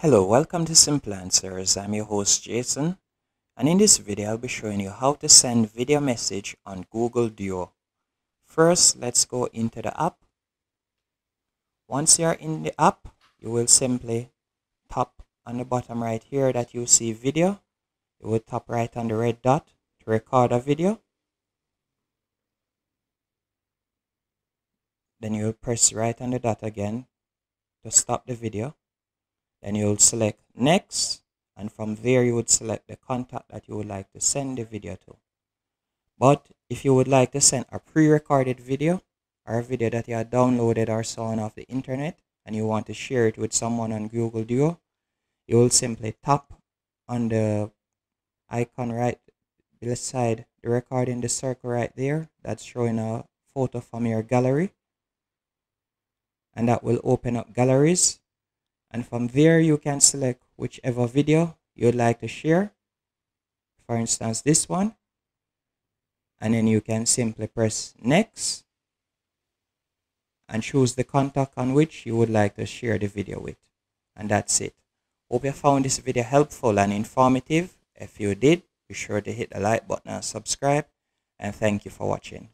Hello, welcome to Simple Answers. I'm your host Jason and in this video I'll be showing you how to send video message on Google Duo. First, let's go into the app. Once you're in the app, you will simply tap on the bottom right here that you see video. You will tap right on the red dot to record a video. Then you will press right on the dot again to stop the video then you will select next and from there you would select the contact that you would like to send the video to. But if you would like to send a pre-recorded video or a video that you have downloaded or so on off the internet and you want to share it with someone on Google Duo you will simply tap on the icon right beside the recording the circle right there that's showing a photo from your gallery. And that will open up galleries and from there you can select whichever video you'd like to share. For instance this one. And then you can simply press next and choose the contact on which you would like to share the video with. And that's it. Hope you found this video helpful and informative. If you did be sure to hit the like button and subscribe. And thank you for watching